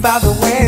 by the way.